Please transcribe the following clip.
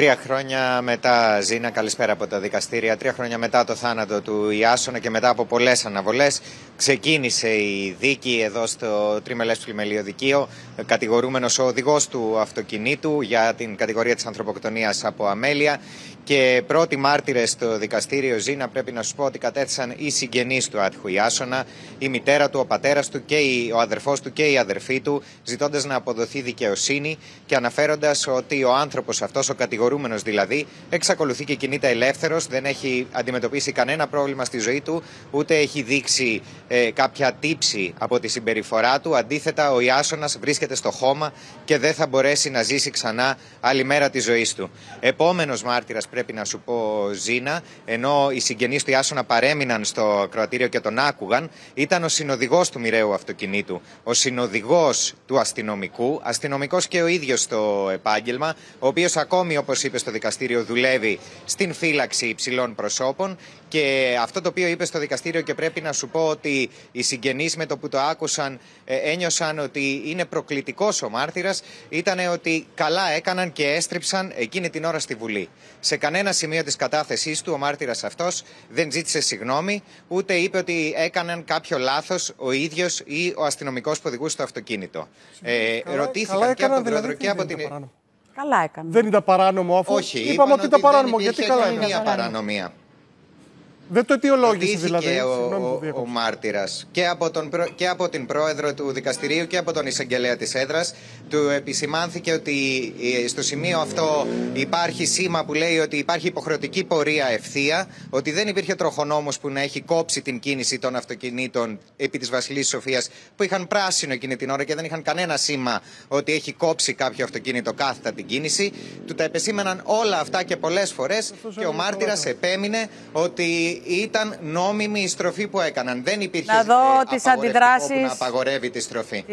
Τρία χρόνια μετά, Ζήνα, καλησπέρα από τα δικαστήρια. Τρία χρόνια μετά το θάνατο του Ιάσονα και μετά από πολλές αναβολές, ξεκίνησε η δίκη εδώ στο Τριμελές Πλημελιωδικείο. Κατηγορούμενος ο οδηγός του αυτοκινήτου για την κατηγορία της ανθρωποκτονίας από αμέλεια. Και πρώτοι μάρτυρες στο δικαστήριο Ζήνα, πρέπει να σου πω ότι κατέθεσαν οι συγγενείς του άτυχου Ιάσονα, η μητέρα του, ο πατέρας του και ο αδερφός του και η αδερφή του, ζητώντας να αποδοθεί δικαιοσύνη και αναφέροντας ότι ο άνθρωπος αυτός, ο κατηγορούμενος δηλαδή, εξακολουθεί και κινείται ελεύθερος, δεν έχει αντιμετωπίσει κανένα πρόβλημα στη ζωή του, ούτε έχει δείξει ε, κάποια τύψη από τη συμπεριφορά του. Αντίθετα, ο Ιάσονας βρίσκεται στο χώμα και δεν θα μπορέσει να ζήσει ξανά άλλη μέρα της ζωής του. Επόμενος μάρτυρας, πρέπει να σου πω, Ζήνα, ενώ οι συγγενείς του Ιάσονα παρέμειναν στο κροατήριο και τον άκουγαν, ήταν ο συνοδηγός του μοιραίου αυτοκινήτου. Ο συνοδηγός του αστυνομικού, αστυνομικός και ο ίδιος στο επάγγελμα, ο οποίος ακόμη, όπως είπε στο δικαστήριο, δουλεύει στην φύλαξη υψηλών προσώπων. Και αυτό το οποίο είπε στο δικαστήριο και πρέπει να σου πω ότι οι συγγενείς με το που το άκουσαν ε, ένιωσαν ότι είναι προκλητικός ο μάρτυρας ήταν ότι καλά έκαναν και έστριψαν εκείνη την ώρα στη Βουλή. Σε κανένα σημείο της κατάθεσής του ο μάρτυρας αυτός δεν ζήτησε συγγνώμη ούτε είπε ότι έκαναν κάποιο λάθος ο ίδιος ή ο αστυνομικός που οδηγούσε το αυτοκίνητο. Ε, ρωτήθηκαν και από τον δηλαδή, Πρόεδρο και από την... Καλά έκανε. Δεν ήταν παράνομο αφού Όχι, είπαμε ότι ήταν παράνομο. Γιατί καλά είναι. είναι. παρανομία. Δεν το αιτιολόγησε δηλαδή. Ο, ο, ο μάρτυρας και, από τον, και από την πρόεδρο του δικαστηρίου και από τον εισαγγελέα της έδρας. Του επισημάνθηκε ότι ε, στο σημείο αυτό υπάρχει σήμα που λέει ότι υπάρχει υποχρεωτική πορεία ευθεία, ότι δεν υπήρχε τροχονόμος που να έχει κόψει την κίνηση των αυτοκινήτων επί της Βασιλής Σοφίας που είχαν πράσινο εκείνη την ώρα και δεν είχαν κανένα σήμα ότι έχει κόψει κάποιο αυτοκίνητο κάθετα την κίνηση. Του τα επεσήμεναν όλα αυτά και πολλές φορές και ο μάρτυρας επέμεινε ότι ήταν νόμιμη η στροφή που έκαναν. Δεν υπήρχε να δω τις που να απαγορεύει τη στροφή.